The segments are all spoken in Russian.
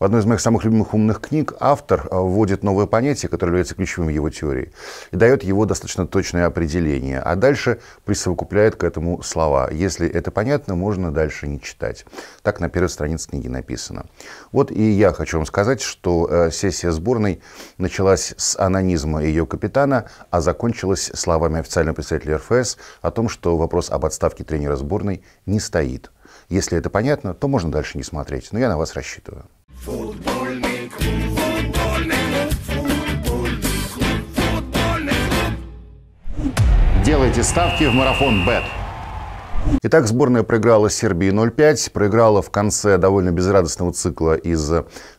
В одной из моих самых любимых умных книг автор а, вводит новое понятие, которое является ключевым его теории, и дает его достаточно точное определение, а дальше присовокупляет к этому слова. Если это понятно, можно дальше не читать. Так на первой странице книги написано. Вот и я хочу вам сказать, что э, сессия сборной началась с анонизма ее капитана, а закончилась словами официального представителя РФС о том, что вопрос об отставке тренера сборной не стоит. Если это понятно, то можно дальше не смотреть, но я на вас рассчитываю. Футбольный клуб, футбольный клуб, футбольный клуб, футбольный клуб. Делайте ставки в марафон Бет. Итак, сборная проиграла Сербии 0-5, проиграла в конце довольно безрадостного цикла из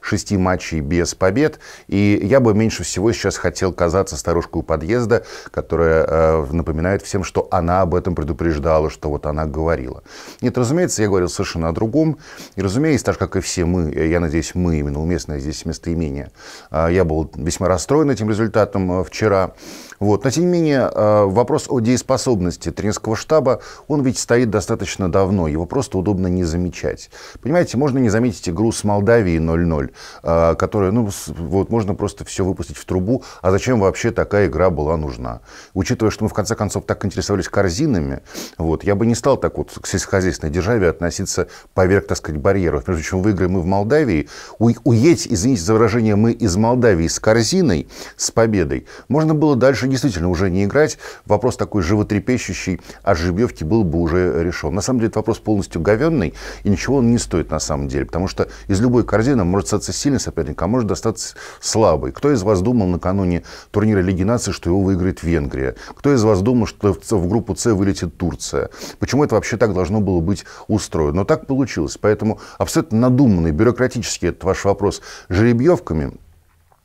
шести матчей без побед. И я бы меньше всего сейчас хотел казаться старушкой у подъезда, которая э, напоминает всем, что она об этом предупреждала, что вот она говорила. Нет, разумеется, я говорил совершенно о другом. И, разумеется, так же, как и все мы, я надеюсь, мы, именно уместное здесь местоимение, э, я был весьма расстроен этим результатом э, вчера. Вот. Но, тем не менее, э, вопрос о дееспособности тренерского штаба, он ведь стоит достаточно давно, его просто удобно не замечать. Понимаете, можно не заметить игру с Молдавией 0-0, э, которая, ну, вот можно просто все выпустить в трубу, а зачем вообще такая игра была нужна? Учитывая, что мы в конце концов так интересовались корзинами, вот, я бы не стал так вот к сельскохозяйственной державе относиться поверх, так сказать, барьеров. Между чем выиграем мы в Молдавии, у, уедь, извините за выражение, мы из Молдавии с корзиной, с победой, можно было дальше действительно уже не играть, вопрос такой животрепещущий о жеребьевке был бы уже решен. На самом деле, это вопрос полностью говенный, и ничего он не стоит на самом деле, потому что из любой корзины может остаться сильный соперник, а может достаться слабый. Кто из вас думал накануне турнира Лиги наций, что его выиграет Венгрия? Кто из вас думал, что в группу С вылетит Турция? Почему это вообще так должно было быть устроено? Но так получилось. Поэтому абсолютно надуманный, бюрократический этот ваш вопрос жеребьевками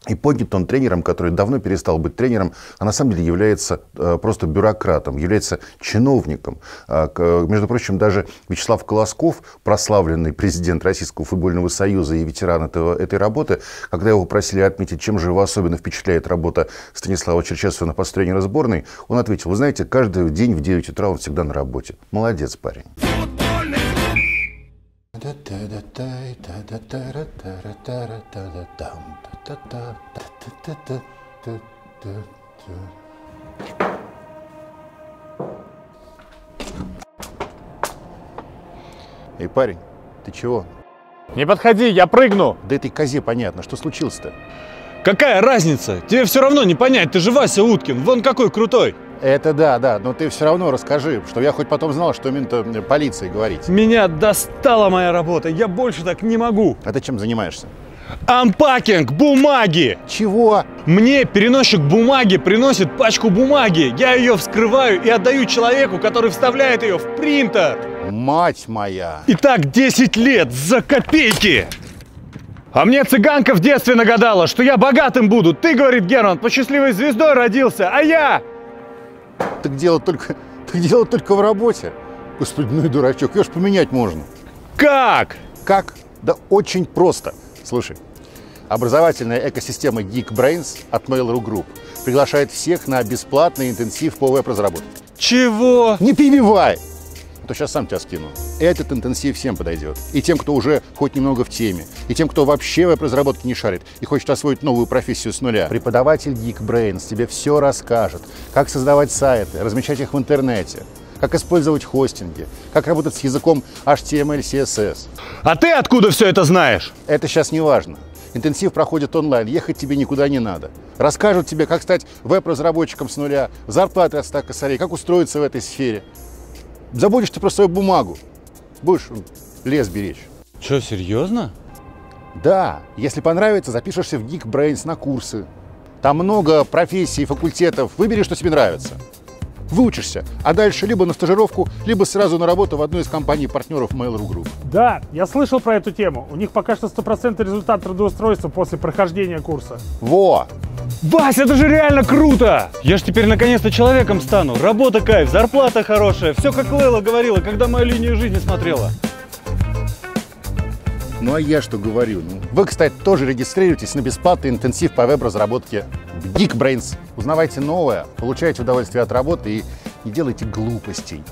и поднят он тренером, который давно перестал быть тренером, а на самом деле является э, просто бюрократом, является чиновником. К, между прочим, даже Вячеслав Колосков, прославленный президент Российского футбольного союза и ветеран этого, этой работы, когда его просили отметить, чем же его особенно впечатляет работа Станислава Черчесова на пост тренера сборной, он ответил, вы знаете, каждый день в 9 утра он всегда на работе. Молодец парень. Эй, парень, ты чего? Не подходи, я прыгну! Да этой козе понятно, что случилось-то? Какая разница? Тебе все равно не понять, ты же Вася Уткин, вон какой крутой! Это да, да, но ты все равно расскажи, что я хоть потом знал, что именно полиции говорить. Меня достала моя работа, я больше так не могу. А ты чем занимаешься? Анпакинг бумаги! Чего? Мне переносчик бумаги приносит пачку бумаги. Я ее вскрываю и отдаю человеку, который вставляет ее в принтер. Мать моя! И так 10 лет за копейки! А мне цыганка в детстве нагадала, что я богатым буду. Ты, говорит Герман, по счастливой звездой родился, а я... Так дело только, так дело только в работе. Господи, ну и дурачок, ее ж поменять можно. Как? Как? Да очень просто. Слушай, образовательная экосистема Geekbrains от Mail.ru Group приглашает всех на бесплатный интенсив по веб-разработке. Чего? Не перебивай! То сейчас сам тебя скину. Этот интенсив всем подойдет. И тем, кто уже хоть немного в теме, и тем, кто вообще веб-разработке не шарит и хочет освоить новую профессию с нуля. Преподаватель Geekbrains тебе все расскажет, как создавать сайты, размещать их в интернете, как использовать хостинги, как работать с языком HTML, CSS. А ты откуда все это знаешь? Это сейчас не важно. Интенсив проходит онлайн, ехать тебе никуда не надо. Расскажут тебе, как стать веб-разработчиком с нуля, зарплаты от 100 косарей, как устроиться в этой сфере. Забудешь ты про свою бумагу, будешь лес беречь. Че, серьезно? Да, если понравится, запишешься в Geekbrains на курсы. Там много профессий, факультетов. Выбери, что тебе нравится выучишься, а дальше либо на стажировку, либо сразу на работу в одну из компаний-партнеров Mail.ru Group. Да, я слышал про эту тему. У них пока что стопроцентный результат трудоустройства после прохождения курса. Во! Вась, это же реально круто! Я ж теперь наконец-то человеком стану. Работа кайф, зарплата хорошая. Все как Лейла говорила, когда мою линию жизни смотрела. Ну а я что говорю? Ну, вы, кстати, тоже регистрируйтесь на бесплатный интенсив по веб-разработке Geekbrains. Узнавайте новое, получайте удовольствие от работы и не делайте глупостей.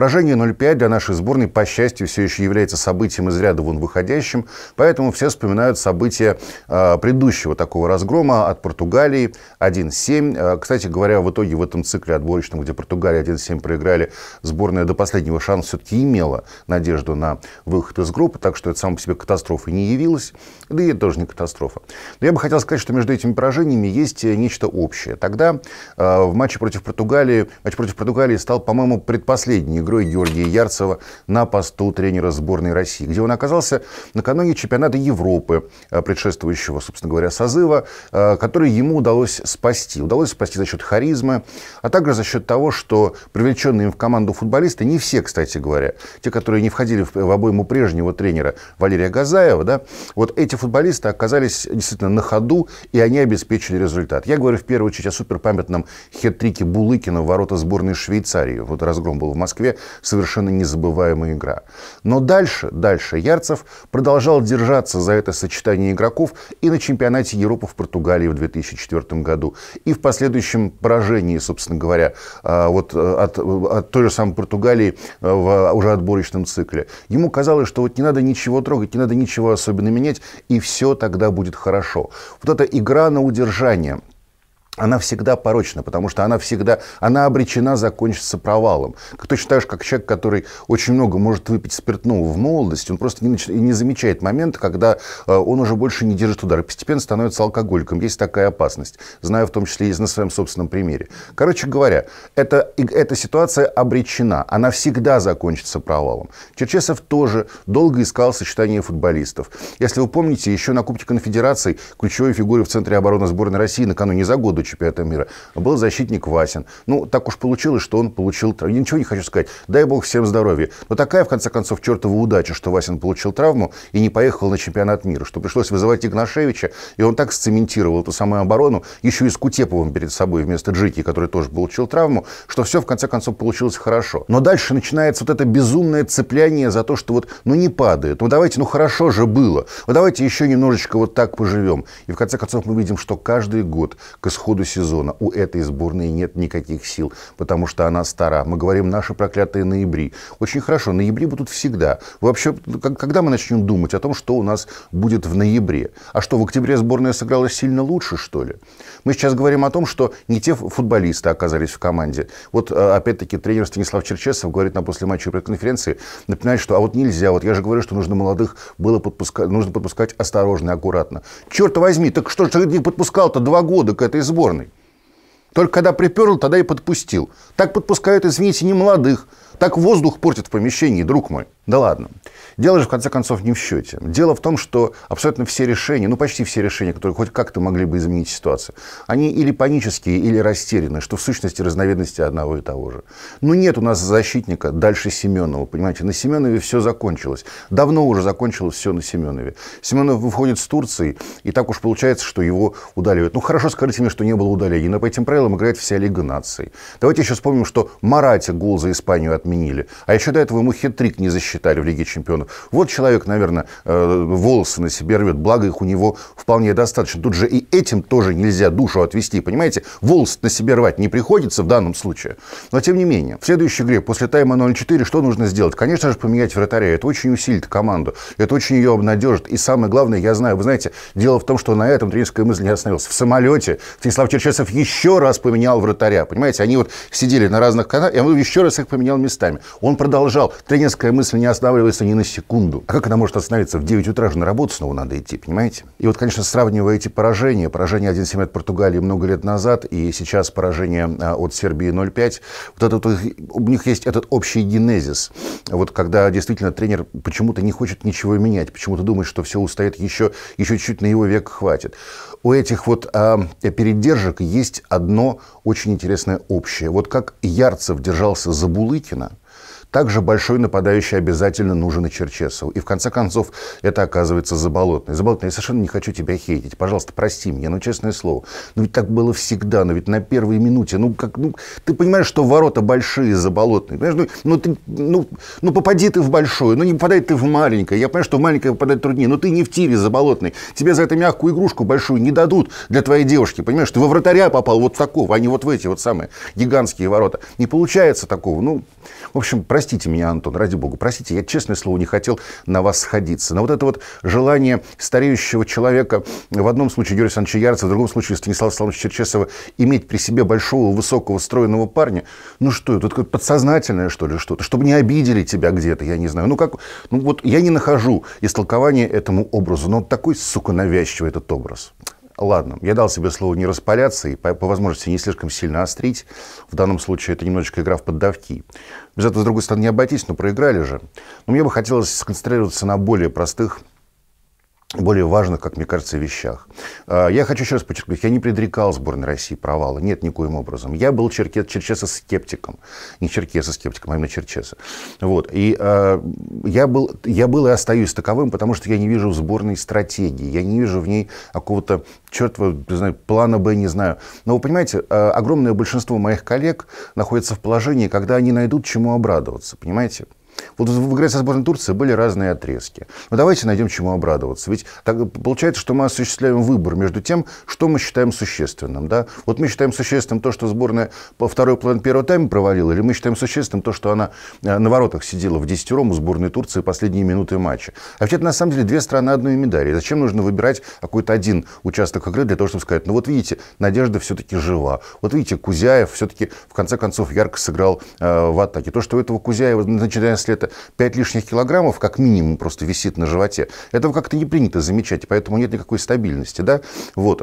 Поражение 0-5 для нашей сборной, по счастью, все еще является событием из ряда вон выходящим, поэтому все вспоминают события э, предыдущего такого разгрома от Португалии 1-7. Э, кстати говоря, в итоге в этом цикле отборочном, где Португалия 1-7 проиграли, сборная до последнего шанса все-таки имела надежду на выход из группы, так что это сам по себе катастрофой не явилось, да и это тоже не катастрофа. Но я бы хотел сказать, что между этими поражениями есть нечто общее. Тогда э, в матче против Португалии, матч против Португалии стал, по-моему, предпоследней игрой Георгия Ярцева на посту тренера сборной России, где он оказался накануне чемпионата Европы, э, предшествующего, собственно говоря, созыва, э, который ему удалось спасти. Удалось спасти за счет харизмы, а также за счет того, что привлеченные им в команду футболисты, не все, кстати говоря, те, которые не входили в обойму прежнего тренера Валерия Газаева, да, вот эти футболисты оказались действительно на ходу, и они обеспечили результат. Я говорю в первую очередь о суперпамятном хет-трике Булыкина в ворота сборной Швейцарии. Вот разгром был в Москве, совершенно незабываемая игра. Но дальше, дальше Ярцев продолжал держаться за это сочетание игроков и на чемпионате Европы в Португалии в 2004 году, и в последующем поражении, собственно говоря, а, вот э, от, от той же самой Португалии э, в уже отборочном цикле. Ему казалось, что вот не надо ничего трогать, не надо ничего особенно менять, и все тогда будет хорошо. Вот эта игра на удержание – она всегда порочна, потому что она всегда, она обречена закончиться провалом. Точно так же, как человек, который очень много может выпить спиртного в молодости, он просто не, не замечает момент, когда э, он уже больше не держит удар, постепенно становится алкоголиком. Есть такая опасность. Знаю в том числе и на своем собственном примере. Короче говоря, эта, эта ситуация обречена. Она всегда закончится провалом. Черчесов тоже долго искал сочетание футболистов. Если вы помните, еще на Кубке Конфедерации ключевой фигурой в центре обороны сборной России накануне за году чемпионата мира, был защитник Васин. Ну, так уж получилось, что он получил травму. Я ничего не хочу сказать. Дай бог всем здоровья. Но такая, в конце концов, чертова удача, что Васин получил травму и не поехал на чемпионат мира, что пришлось вызывать Игнашевича, и он так сцементировал эту самую оборону, еще и с Кутеповым перед собой вместо Джики, который тоже получил травму, что все, в конце концов, получилось хорошо. Но дальше начинается вот это безумное цепляние за то, что вот, ну, не падает. Ну, давайте, ну, хорошо же было. Ну, давайте еще немножечко вот так поживем. И, в конце концов, мы видим, что каждый год к исходу ходу сезона у этой сборной нет никаких сил, потому что она стара. Мы говорим наши проклятые ноябри. Очень хорошо, ноябри будут всегда. Вообще, когда мы начнем думать о том, что у нас будет в ноябре? А что, в октябре сборная сыграла сильно лучше, что ли? Мы сейчас говорим о том, что не те футболисты оказались в команде. Вот, э, опять-таки, тренер Станислав Черчесов говорит на послематчевой конференции, напоминает, что а вот нельзя, вот я же говорю, что нужно молодых было подпускать, нужно подпускать осторожно и аккуратно. Черт возьми, так что же ты не подпускал-то два года к этой сборной? Сборной. Только когда приперл, тогда и подпустил. Так подпускают, извините, не молодых. Так воздух портит в помещении, друг мой. Да ладно. Дело же, в конце концов, не в счете. Дело в том, что абсолютно все решения, ну почти все решения, которые хоть как-то могли бы изменить ситуацию, они или панические, или растерянные, что в сущности разновидности одного и того же. Но нет у нас защитника дальше Семенова, понимаете. На Семенове все закончилось. Давно уже закончилось все на Семенове. Семенов выходит с Турции, и так уж получается, что его удаляют. Ну хорошо, скажите мне, что не было удаления. Но по этим правилам играет вся Лига наций. Давайте еще вспомним, что Марате гол за Испанию отменили. А еще до этого ему хитрик не засчитали в Лиге чемпионов. Вот человек, наверное, э, волосы на себе рвет, благо их у него вполне достаточно. Тут же и этим тоже нельзя душу отвести, понимаете? Волосы на себе рвать не приходится в данном случае. Но тем не менее, в следующей игре после тайма 0-4 что нужно сделать? Конечно же, поменять вратаря. Это очень усилит команду, это очень ее обнадежит. И самое главное, я знаю, вы знаете, дело в том, что на этом тренерская мысль не остановилась. В самолете Станислав Черчесов еще раз поменял вратаря. Понимаете, они вот сидели на разных каналах, и он еще раз их поменял местами. Он продолжал. Тренерская мысль не останавливается ни на секунду. А как она может остановиться? В 9 утра же на работу снова надо идти, понимаете? И вот, конечно, сравнивая эти поражения, поражение 1-7 от Португалии много лет назад и сейчас поражение а, от Сербии 0-5, вот этот, у них есть этот общий генезис. Вот когда действительно тренер почему-то не хочет ничего менять, почему-то думает, что все устоит еще, еще чуть-чуть на его век хватит. У этих вот а, передержек есть одно очень интересное общее. Вот как Ярцев держался за Булыкина, также большой нападающий обязательно нужен и Черчесову. И в конце концов это оказывается Заболотный. Заболотный, я совершенно не хочу тебя хейтить. Пожалуйста, прости меня, ну честное слово. Ну ведь так было всегда, но ведь на первой минуте, ну как, ну ты понимаешь, что ворота большие Заболотные. Понимаешь, ну, ну, ты, ну, ну попади ты в большое, ну не попадай ты в маленькое. Я понимаю, что в маленькое попадать труднее, но ты не в тире Заболотный. Тебе за это мягкую игрушку большую не дадут для твоей девушки. Понимаешь, ты во вратаря попал вот такого, а не вот в эти вот самые гигантские ворота. Не получается такого. Ну, в общем, прости Простите меня, Антон, ради бога, простите, я, честное слово, не хотел на вас сходиться. Но вот это вот желание стареющего человека, в одном случае Георгия Александровича Ярцева, в другом случае Станислава Славовича Черчесова, иметь при себе большого, высокого, стройного парня, ну что, это такое подсознательное, что ли, что-то, чтобы не обидели тебя где-то, я не знаю. Ну как, ну вот я не нахожу истолкования этому образу, но такой, сука, навязчивый этот образ. Ладно, я дал себе слово не распаляться и по, по возможности не слишком сильно острить. В данном случае это немножечко игра в поддавки. Без этого, с другой стороны, не обойтись, но проиграли же. Но мне бы хотелось сконцентрироваться на более простых более важных, как мне кажется, вещах. А, я хочу еще раз подчеркнуть, я не предрекал сборной России провала. Нет, никоим образом. Я был черкес, черчесо-скептиком. Не черкесо-скептиком, а именно черчеса. Вот. И э, я, был, я был и остаюсь таковым, потому что я не вижу в сборной стратегии. Я не вижу в ней какого-то, черт не знаю, плана Б, не знаю. Но вы понимаете, огромное большинство моих коллег находится в положении, когда они найдут чему обрадоваться. Понимаете? Вот в игре со сборной Турции были разные отрезки. Но давайте найдем чему обрадоваться. Ведь так, получается, что мы осуществляем выбор между тем, что мы считаем существенным. Да? Вот мы считаем существенным то, что сборная по второй план первого тайма провалила, или мы считаем существенным то, что она э, на воротах сидела в десятером у сборной Турции последние минуты матча. А это на самом деле две стороны одной медали. Зачем нужно выбирать какой-то один участок игры для того, чтобы сказать, ну вот видите, Надежда все-таки жива. Вот видите, Кузяев все-таки в конце концов ярко сыграл э, в атаке. То, что у этого Кузяева, начиная с лета, 5 лишних килограммов, как минимум, просто висит на животе, этого как-то не принято замечать, поэтому нет никакой стабильности. Да? Вот.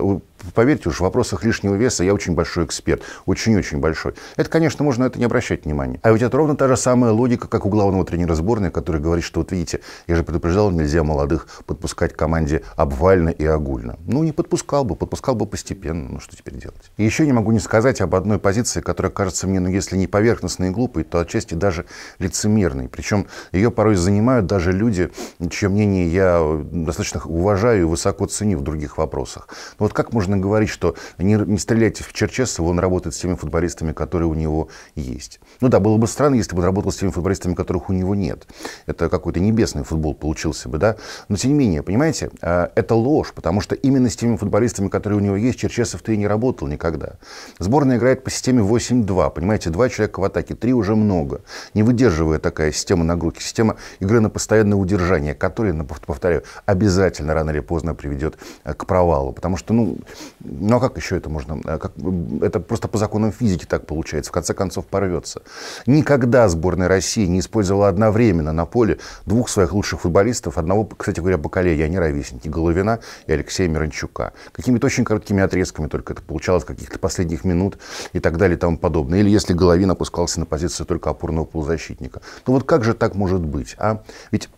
Поверьте уж, в вопросах лишнего веса я очень большой эксперт, очень-очень большой. Это, конечно, можно это не обращать внимания. А ведь это ровно та же самая логика, как у главного тренера сборной, который говорит, что вот видите, я же предупреждал, нельзя молодых подпускать к команде обвально и огульно. Ну, не подпускал бы, подпускал бы постепенно, ну что теперь делать? И еще не могу не сказать об одной позиции, которая кажется мне, ну, если не поверхностной и глупой, то отчасти даже лицемерной. Причем ее порой занимают даже люди, чье мнение я достаточно уважаю и высоко ценю в других вопросах. Но вот как можно говорить, что не, не стреляйте в Черчесова, он работает с теми футболистами, которые у него есть. Ну да, было бы странно, если бы он работал с теми футболистами, которых у него нет. Это какой-то небесный футбол получился бы, да? Но тем не менее, понимаете, а, это ложь, потому что именно с теми футболистами, которые у него есть, Черчесов-то и не работал никогда. Сборная играет по системе 8-2, понимаете, два человека в атаке, три уже много. Не выдерживая такая система нагрузки, система игры на постоянное удержание, которая, повторяю, обязательно рано или поздно приведет э, к провалу. Потому что, ну, ну а как еще это можно? Э, как, это просто по законам физики так получается. В конце концов порвется. Никогда сборная России не использовала одновременно на поле двух своих лучших футболистов. Одного, кстати говоря, поколения, они ровесники. Головина и Алексея Миранчука. Какими-то очень короткими отрезками только это получалось, каких-то последних минут и так далее и тому подобное. Или если Головин опускался на позицию только опорного полузащитника. Ну вот как же так может быть? А ведь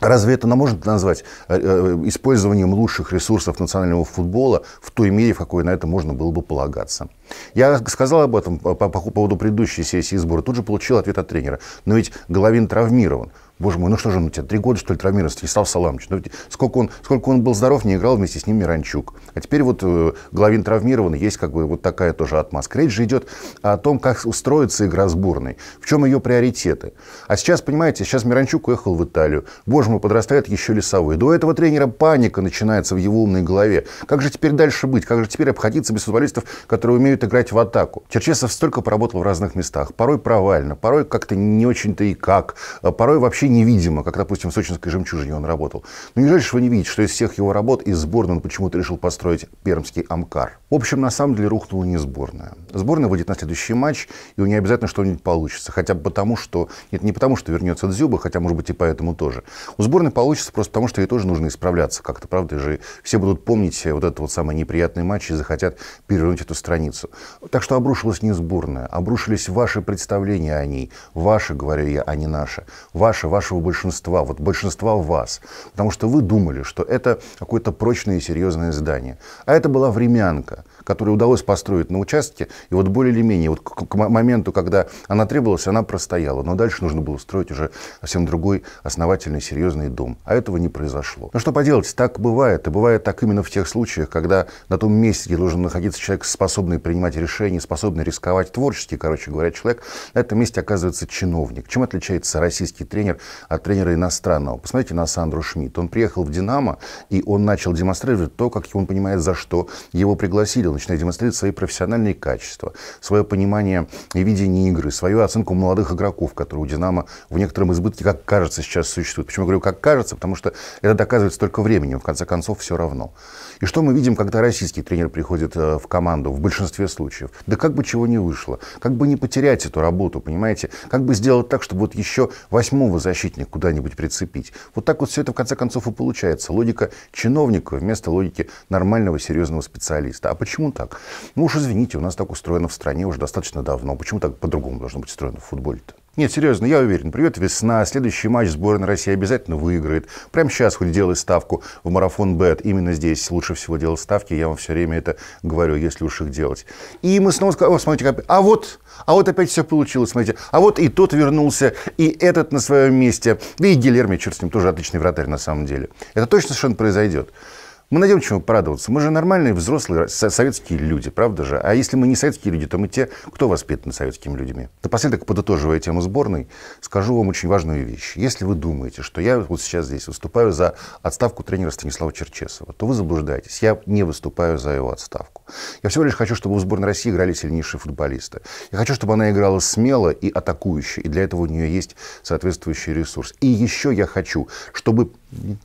Разве это можно назвать э, э, использованием лучших ресурсов национального футбола в той мере, в какой на это можно было бы полагаться? Я сказал об этом по, по поводу предыдущей сессии сбора, тут же получил ответ от тренера. Но ведь Головин травмирован. Боже мой, ну что же он у тебя, три года, что ли, травмирован, Станислав Саламович? Ну, сколько, он, сколько он был здоров, не играл вместе с ним Миранчук. А теперь вот э, Головин травмирован, есть как бы вот такая тоже отмазка. Речь же идет о том, как устроится игра сборной, в чем ее приоритеты. А сейчас, понимаете, сейчас Миранчук уехал в Италию. Боже мой, подрастает еще Лесовой. До этого тренера паника начинается в его умной голове. Как же теперь дальше быть? Как же теперь обходиться без футболистов, которые умеют играть в атаку? Черчесов столько поработал в разных местах. Порой провально, порой как-то не очень-то и как. А порой вообще невидимо, как, допустим, в сочинской «Жемчужине» он работал. Но неужели же вы не видите, что из всех его работ из сборной он почему-то решил построить пермский «Амкар»? В общем, на самом деле рухнула не сборная. Сборная выйдет на следующий матч, и у нее обязательно что-нибудь получится. Хотя бы потому, что... Нет, не потому, что вернется Дзюба, хотя, может быть, и поэтому тоже. У сборной получится просто потому, что ей тоже нужно исправляться как-то, правда же? Все будут помнить вот этот вот самый неприятный матч и захотят перевернуть эту страницу. Так что обрушилась не сборная, обрушились ваши представления о ней. Ваши, говорю я, а не наши. Ваши, вашего большинства, вот большинства вас. Потому что вы думали, что это какое-то прочное и серьезное здание. А это была времянка, которую удалось построить на участке. И вот более или менее, вот к, моменту, когда она требовалась, она простояла. Но дальше нужно было строить уже совсем другой основательный, серьезный дом. А этого не произошло. Но что поделать, так бывает. И бывает так именно в тех случаях, когда на том месте, где должен находиться человек, способный принимать решения, способный рисковать, творческий, короче говоря, человек, на этом месте оказывается чиновник. Чем отличается российский тренер от тренера иностранного. Посмотрите на Сандру Шмидт. Он приехал в «Динамо», и он начал демонстрировать то, как он понимает, за что его пригласили. Он начинает демонстрировать свои профессиональные качества, свое понимание и видение игры, свою оценку молодых игроков, которые у «Динамо» в некотором избытке, как кажется, сейчас существуют. Почему я говорю «как кажется»? Потому что это доказывается только временем. В конце концов, все равно. И что мы видим, когда российский тренер приходит э, в команду в большинстве случаев? Да как бы чего не вышло. Как бы не потерять эту работу, понимаете? Как бы сделать так, чтобы вот еще восьмого защитника куда-нибудь прицепить. Вот так вот все это в конце концов и получается. Логика чиновника вместо логики нормального, серьезного специалиста. А почему так? Ну уж извините, у нас так устроено в стране уже достаточно давно. Почему так по-другому должно быть устроено в футболе-то? Нет, серьезно, я уверен. Придет весна, следующий матч сборной России обязательно выиграет. Прямо сейчас хоть делай ставку в марафон Бет. Именно здесь лучше всего делать ставки. Я вам все время это говорю, если уж их делать. И мы снова скажем, смотрите, как... а вот, а вот опять все получилось, смотрите. А вот и тот вернулся, и этот на своем месте. Да и Гилерми, черт с ним, тоже отличный вратарь на самом деле. Это точно совершенно произойдет. Мы найдем чему порадоваться. Мы же нормальные взрослые советские люди, правда же? А если мы не советские люди, то мы те, кто воспитаны советскими людьми. Напоследок, подытоживая тему сборной, скажу вам очень важную вещь. Если вы думаете, что я вот сейчас здесь выступаю за отставку тренера Станислава Черчесова, то вы заблуждаетесь. Я не выступаю за его отставку. Я всего лишь хочу, чтобы у сборной России играли сильнейшие футболисты. Я хочу, чтобы она играла смело и атакующе, и для этого у нее есть соответствующий ресурс. И еще я хочу, чтобы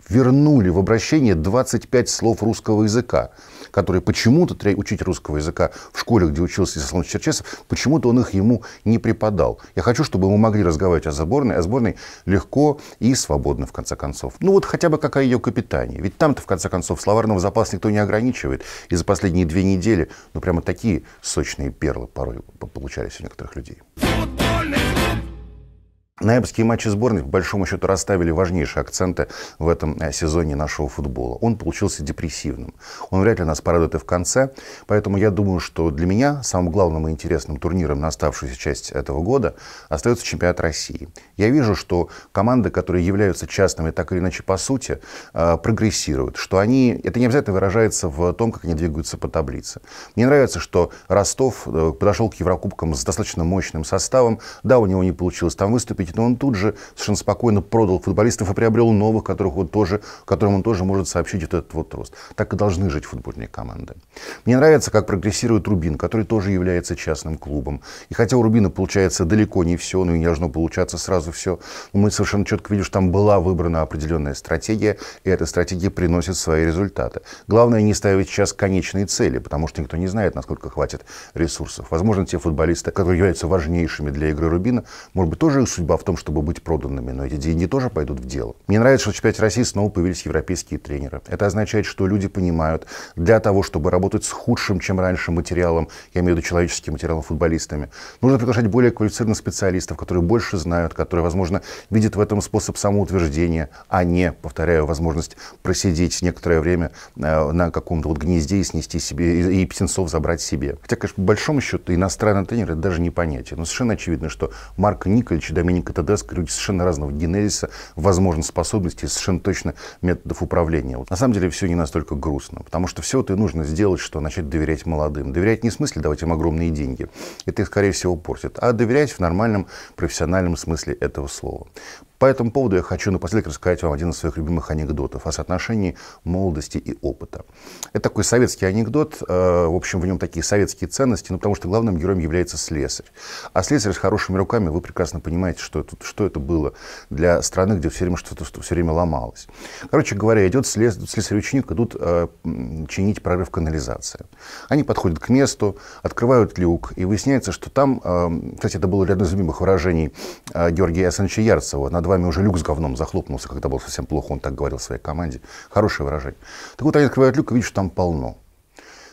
вернули в обращение 25 слов русского языка, которые почему-то учить русского языка в школе, где учился Исаслав Черчесов, почему-то он их ему не преподал. Я хочу, чтобы мы могли разговаривать о сборной, о сборной легко и свободно, в конце концов. Ну вот хотя бы какая ее капитания. Ведь там-то, в конце концов, словарного запаса никто не ограничивает. И за последние две недели, ну прямо такие сочные перлы порой получались у некоторых людей. Ноябрьские матчи сборной, по большому счету, расставили важнейшие акценты в этом э, сезоне нашего футбола. Он получился депрессивным. Он вряд ли нас порадует и в конце. Поэтому я думаю, что для меня самым главным и интересным турниром на оставшуюся часть этого года остается чемпионат России. Я вижу, что команды, которые являются частными так или иначе по сути, э, прогрессируют. Что они, это не обязательно выражается в том, как они двигаются по таблице. Мне нравится, что Ростов э, подошел к Еврокубкам с достаточно мощным составом. Да, у него не получилось там выступить, выступить, но он тут же совершенно спокойно продал футболистов и приобрел новых, которых он тоже, которым он тоже может сообщить этот вот рост. Так и должны жить футбольные команды. Мне нравится, как прогрессирует Рубин, который тоже является частным клубом. И хотя у Рубина получается далеко не все, но и не должно получаться сразу все, мы совершенно четко видим, что там была выбрана определенная стратегия, и эта стратегия приносит свои результаты. Главное не ставить сейчас конечные цели, потому что никто не знает, насколько хватит ресурсов. Возможно, те футболисты, которые являются важнейшими для игры Рубина, может быть, тоже их судьба судьба в том, чтобы быть проданными, но эти деньги тоже пойдут в дело. Мне нравится, что в чемпионате России снова появились европейские тренеры. Это означает, что люди понимают, для того, чтобы работать с худшим, чем раньше материалом, я имею в виду человеческим материалом футболистами, нужно приглашать более квалифицированных специалистов, которые больше знают, которые, возможно, видят в этом способ самоутверждения, а не, повторяю, возможность просидеть некоторое время э, на каком-то вот гнезде и снести себе, и, птенцов забрать себе. Хотя, конечно, по большому счету, иностранный тренер это даже не понятие. Но совершенно очевидно, что Марко Николич и Доминик Доминика Тедеско люди совершенно разного генезиса, возможных способностей, совершенно точно методов управления. Вот на самом деле все не настолько грустно, потому что все это и нужно сделать, что начать доверять молодым. Доверять не в смысле давать им огромные деньги, это их, скорее всего, портит, а доверять в нормальном профессиональном смысле этого слова. По этому поводу я хочу напоследок рассказать вам один из своих любимых анекдотов о соотношении молодости и опыта. Это такой советский анекдот, э, в общем, в нем такие советские ценности, но потому что главным героем является слесарь. А слесарь с хорошими руками, вы прекрасно понимаете, что это, что это было для страны, где все время что-то все время ломалось. Короче говоря, идет слес, слесарь ученик, идут э, чинить прорыв канализации. Они подходят к месту, открывают люк, и выясняется, что там, э, кстати, это было одно из любимых выражений э, Георгия Асановича Ярцева, на два вами уже люк с говном захлопнулся, когда было совсем плохо, он так говорил своей команде. Хорошее выражение. Так вот, они открывают люк и видят, что там полно.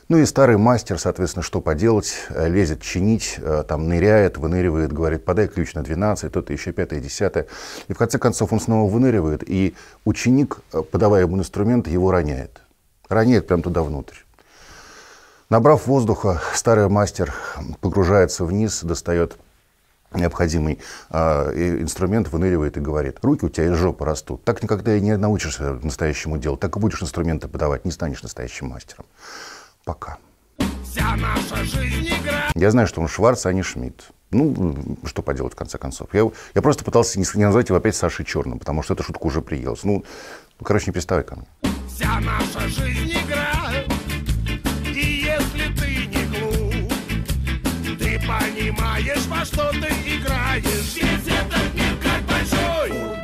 Ну и старый мастер, соответственно, что поделать, э, лезет чинить, э, там ныряет, выныривает, говорит, подай ключ на 12, то-то еще пятое, десятое. И в конце концов он снова выныривает, и ученик, э, подавая ему инструмент, его роняет. Роняет прямо туда внутрь. Набрав воздуха, старый мастер погружается вниз, достает необходимый э, инструмент выныривает и говорит, руки у тебя из жопы растут. Так никогда и не научишься настоящему делу. Так и будешь инструменты подавать, не станешь настоящим мастером. Пока. Вся наша жизнь игра. Я знаю, что он Шварц, а не Шмидт. Ну, что поделать, в конце концов. Я, я просто пытался не, не назвать его опять Сашей Черным, потому что эта шутка уже приелась. Ну, короче, не приставай ко мне. Вся наша жизнь игра, понимаешь, во что ты играешь. Здесь этот мир как большой.